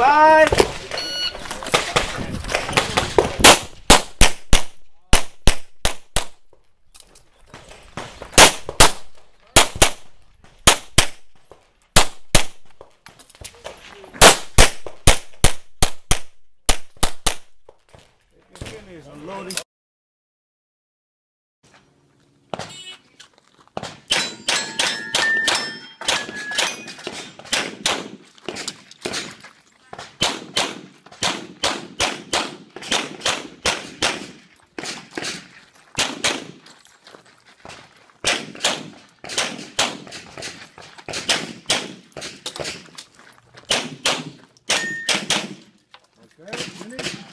Bye. Thank you.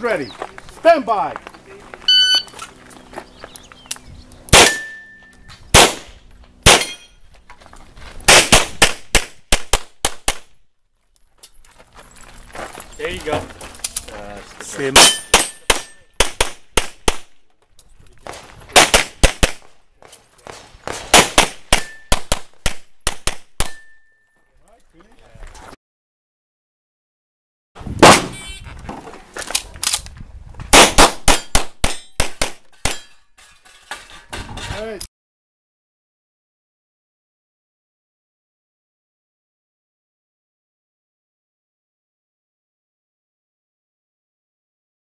Ready. Stand by. There you go. Sim. All right.